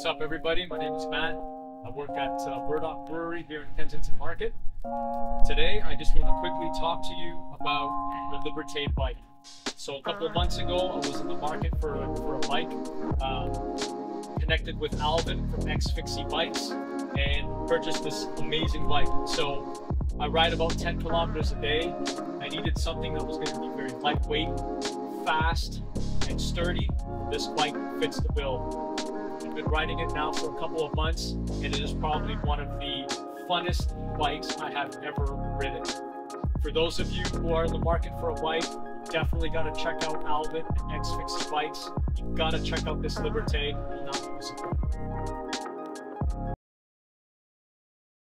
What's up, everybody? My name is Matt. I work at uh, Burdock Brewery here in Kensington Market. Today, I just want to quickly talk to you about the Liberté bike. So a couple of months ago, I was in the market for, for a bike. Um, connected with Alvin from XFIXXI Bikes and purchased this amazing bike. So I ride about 10 kilometers a day. I needed something that was going to be very lightweight, fast, and sturdy. This bike fits the bill. I've been riding it now for a couple of months, and it is probably one of the funnest bikes I have ever ridden. For those of you who are in the market for a bike, definitely got to check out Alvin and XFIXXI Bikes. You've got to check out this Liberté. You'll not be disappointed.